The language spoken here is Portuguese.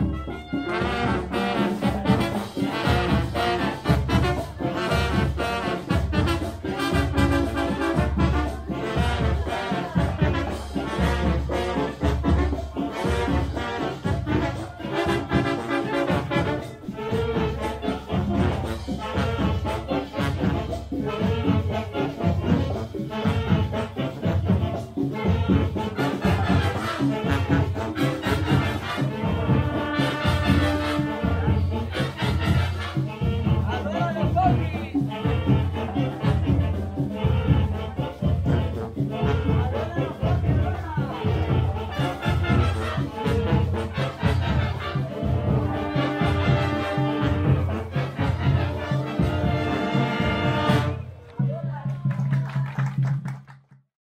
Música